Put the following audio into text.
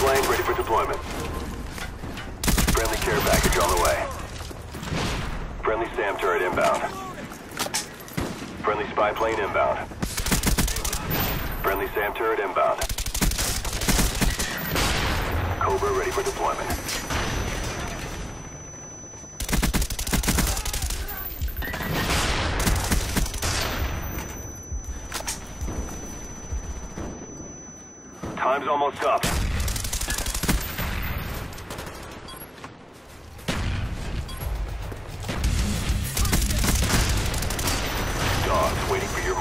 plane ready for deployment. Friendly care package on the way. Friendly SAM turret inbound. Friendly spy plane inbound. Friendly SAM turret inbound. Cobra ready for deployment. Time's almost up. Your mark.